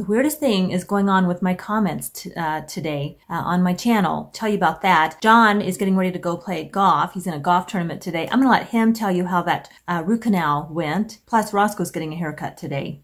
the weirdest thing is going on with my comments t- uh, today uh, on my channel. Tell you about that. John is getting ready to go play golf. He's in a golf tournament today. I'm going to let him tell you how that uh, root canal went. Plus, Rosco's getting a haircut today.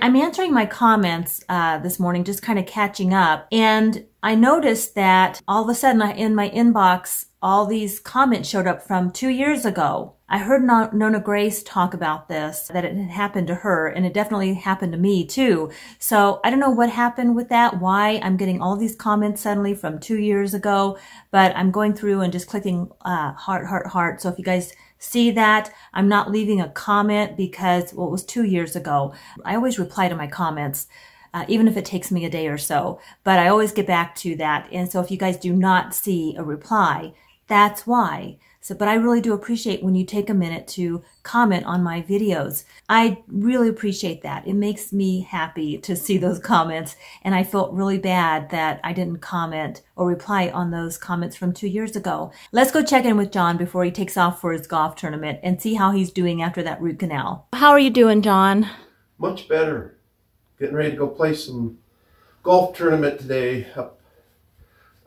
I'm answering my comments uh, this morning, just kind of catching up, and I noticed that all of a sudden I in my inbox, all these comments showed up from two years ago. I heard Nona Grace talk about this, that it had happened to her, and it definitely happened to me too. So I don't know what happened with that, why I'm getting all these comments suddenly from two years ago, but I'm going through and just clicking uh, heart, heart, heart. So if you guys see that. I'm not leaving a comment because, well, it was two years ago. I always reply to my comments. Uh, even if it takes me a day or so, but I always get back to that. And so if you guys do not see a reply, that's why. So, but I really do appreciate when you take a minute to comment on my videos. I really appreciate that. It makes me happy to see those comments. And I felt really bad that I didn't comment or reply on those comments from two years ago. Let's go check in with John before he takes off for his golf tournament and see how he's doing after that root canal. How are you doing, John? Much better. Getting ready to go play some golf tournament today up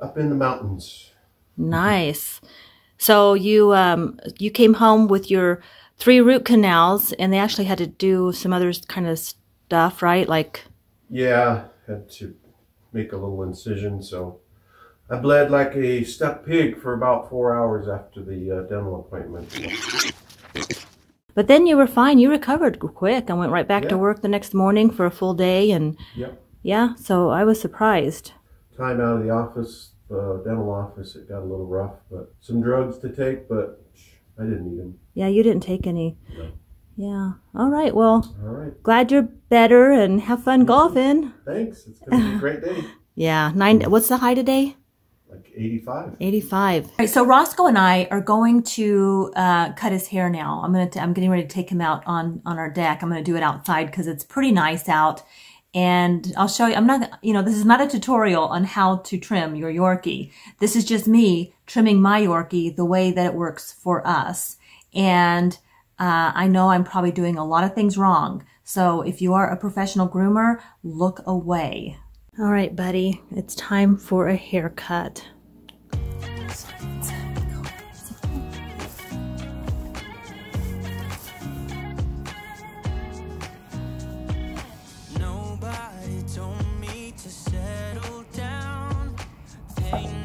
up in the mountains. Nice. So you um, you came home with your three root canals, and they actually had to do some other kind of stuff, right? Like yeah, had to make a little incision. So I bled like a stuck pig for about four hours after the uh, dental appointment. But then you were fine. You recovered quick and went right back yeah. to work the next morning for a full day. And yep. yeah, so I was surprised. Time out of the office uh, dental office, it got a little rough, but some drugs to take, but I didn't need them. Yeah, you didn't take any. No. Yeah. All right. Well, All right. glad you're better and have fun golfing. Thanks. It's going to be a great day. yeah. Nine. What's the high today? Like 85. 85. All right, so Rosco and I are going to uh, cut his hair now. I'm going to, I'm getting ready to take him out on, on our deck. I'm going to do it outside because it's pretty nice out and I'll show you, I'm not, you know, this is not a tutorial on how to trim your Yorkie. This is just me trimming my Yorkie the way that it works for us. And uh, I know I'm probably doing a lot of things wrong. So if you are a professional groomer, look away. All right, buddy, it's time for a haircut. 嘿。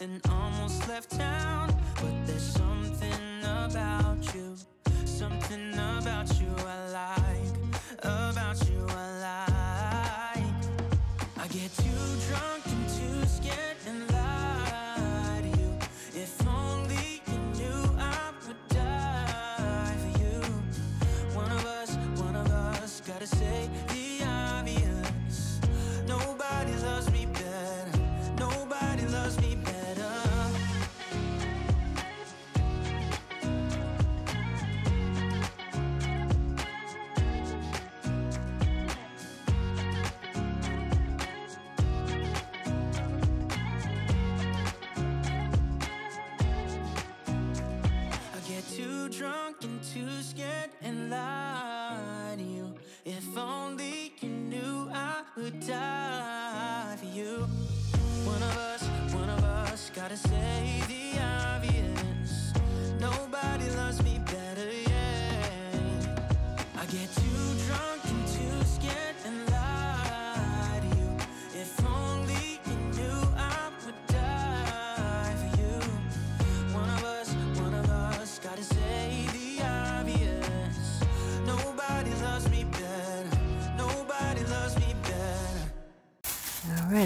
and almost left town. But there's something about you, something about you I die for you. One of us, one of us, gotta say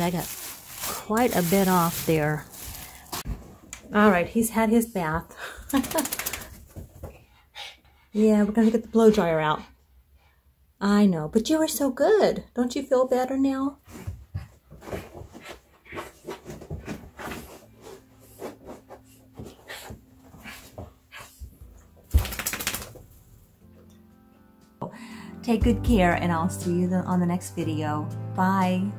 I got quite a bit off there. All right, he's had his bath. yeah, we're going to get the blow dryer out. I know, but you were so good. Don't you feel better now? Take good care, and I'll see you on the next video. Bye.